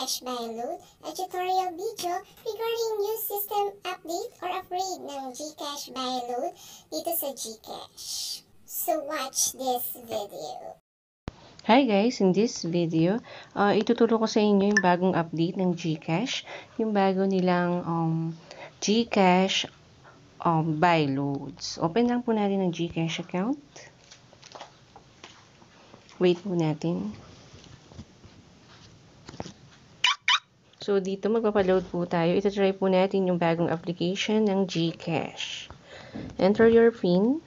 Gcash Load, a tutorial video regarding new system update or upgrade ng Gcash Load dito sa Gcash. So watch this video. Hi guys, in this video, uh, ituturo ko sa inyo yung bagong update ng Gcash, yung bago nilang um, Gcash um, buy loads. Open lang po natin ang Gcash account. Wait po natin. So, dito magpapaload po tayo. Ito try po natin yung bagong application ng Gcash. Enter your PIN.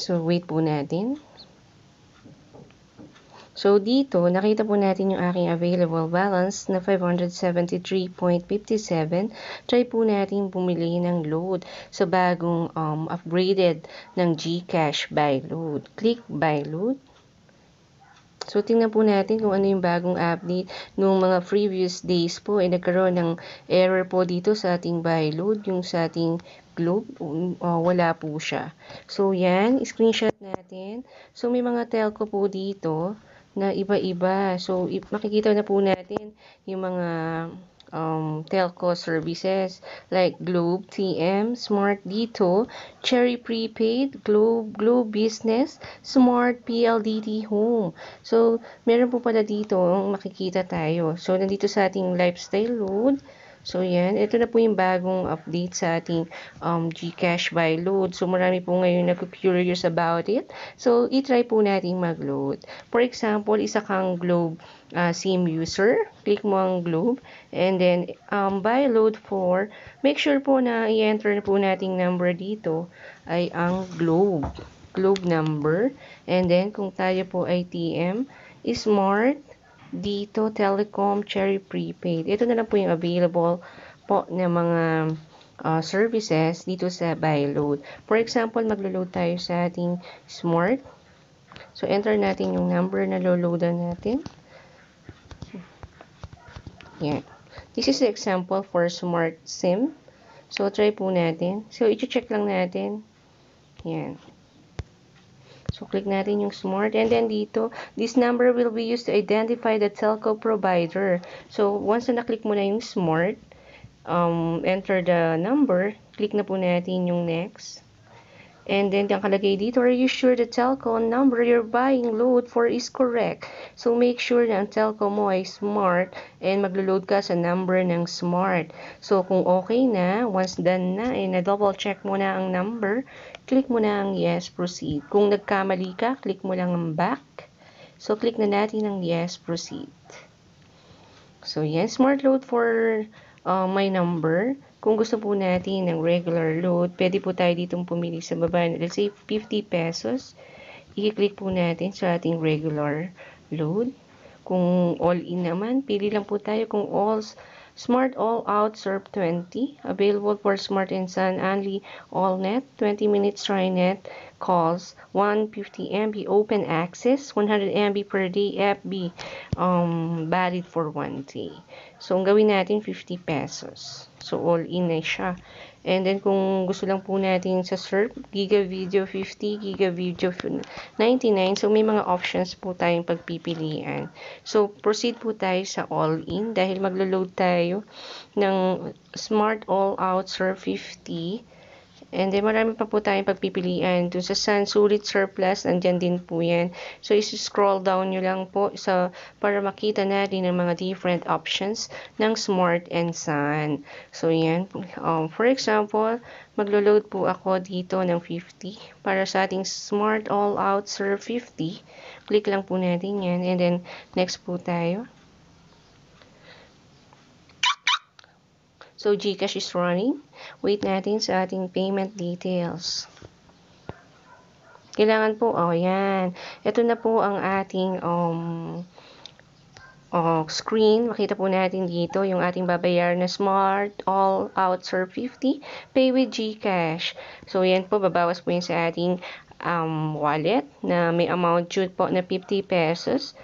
So, wait po natin. So, dito, nakita po natin yung aking available balance na 573.57. Try po natin bumili ng load sa bagong um, upgraded ng Gcash buy load. Click buy load. So, tingnan po natin kung ano yung bagong update. Noong mga previous days po, ay nagkaroon ng error po dito sa ating buy load, yung sa ating globe, uh, wala po siya. So, yan, screenshot natin. So, may mga telco po dito na iba-iba. So, makikita na po natin yung mga um, telco services like Globe, TM, Smart Dito, Cherry Prepaid, Globe, Globe Business, Smart PLDT Home. So, meron po pala dito makikita tayo. So, nandito sa ating lifestyle load, So, yan. Ito na po yung bagong update sa ating um, Gcash by load. So, marami po ngayon nag-curious about it. So, itry po natin mag-load. For example, isa kang Globe uh, SIM user. Click mo ang Globe. And then, um, by load for, make sure po na i-enter po nating number dito ay ang Globe. Globe number. And then, kung tayo po ay TM, Smart dito Telecom Cherry Prepaid. Ito na lang po yung available po na mga uh, services dito sa buy load. For example, maglo-load tayo sa ating Smart. So, enter natin yung number na lo-loadan natin. Yan. This is the example for Smart SIM. So, try po natin. So, i-check lang natin. Yan. So, click natin yung smart. And then dito, this number will be used to identify the telco provider. So, once na naklik mo na yung smart, um, enter the number, click na po natin yung next. And then, ang kalagay dito, are you sure the telco number you're buying load for is correct? So, make sure na ang telco mo ay smart and maglo-load ka sa number ng smart. So, kung okay na, once done na, eh, na-double check mo na ang number, click mo na ang yes, proceed. Kung nagkamali ka, click mo lang ang back. So, click na natin ang yes, proceed. So, yan, smart load for uh, my number. Kung gusto po natin ng regular load, pwede po tayo ditong pumili sa baba. Let's say, 50 pesos. I-click po natin sa ating regular load. Kung all-in naman, pili lang po tayo kung all Smart All Out Surf 20. Available for Smart and Sun only all net. 20 minutes TriNet calls. 150 MB open access. 100 MB per day FB. Um, valid for one day. So, ang gawin natin 50 pesos. So, all in na siya. And then, kung gusto lang po natin sa SERP, Giga Video 50, Giga Video 99. So, may mga options po tayong pagpipilian. So, proceed po tayo sa all-in dahil maglo-load tayo ng Smart All-Out SERP 50 And then, marami pa po tayong pagpipilian. Doon sa Sun Sulit Surplus, andyan din po yan. So, isi-scroll down nyo lang po sa, para makita natin ang mga different options ng Smart and Sun. So, yan. Um, for example, maglo-load po ako dito ng 50 para sa ating Smart All Out Sir 50. Click lang po natin yan. And then, next po tayo. So, Gcash is running. Wait natin sa ating payment details. Kailangan po, oh, yan. Ito na po ang ating um, oh, screen. Makita po natin dito yung ating babayar na Smart All Out Sir 50 Pay with Gcash. So, yan po, babawas po yan sa ating um, wallet na may amount due po na 50 pesos.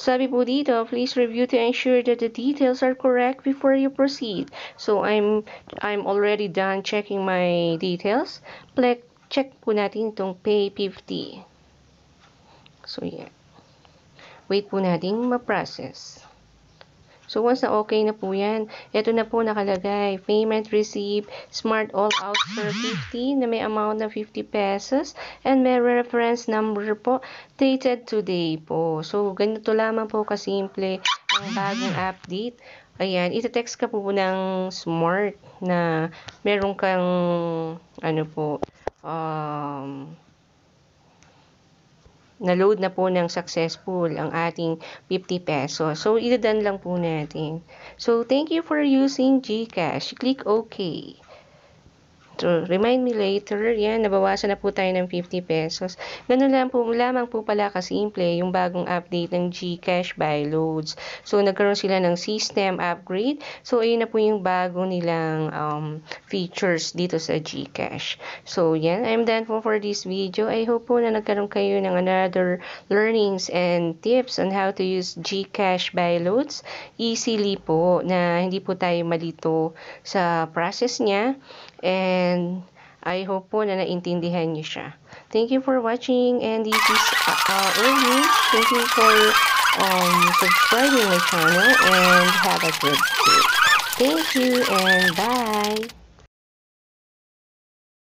Sabi po dito, please review to ensure that the details are correct before you proceed. So, I'm, I'm already done checking my details. Click, check po natin itong pay 50. So, yeah. wait po natin ma-process. So, once na okay na po yan, ito na po nakalagay. Payment receipt, Smart All Out for 50 na may amount na 50 pesos and may reference number po dated today po. So, ganito lamang po kasimple ang bagong update. Ayan, itetext ka po ng Smart na meron kang ano po, um, na-load na po ng successful ang ating 50 pesos. So, idadan lang po natin. So, thank you for using GCash. Click OK. So, remind me later. Yan, nabawasan na po tayo ng 50 pesos. Ganun lang po, lamang po pala kasimple yung bagong update ng GCash buy loads. So, nagkaroon sila ng system upgrade. So, ayun na po yung bago nilang um, features dito sa GCash. So, yan. I'm done po for this video. I hope po na nagkaroon kayo ng another learnings and tips on how to use GCash buy loads easily po na hindi po tayo malito sa process niya. And I hope po na naintindihan niyo siya. Thank you for watching and this is uh, uh, Ernie. Thank you for um, subscribing my channel and have a good day. Thank you and bye.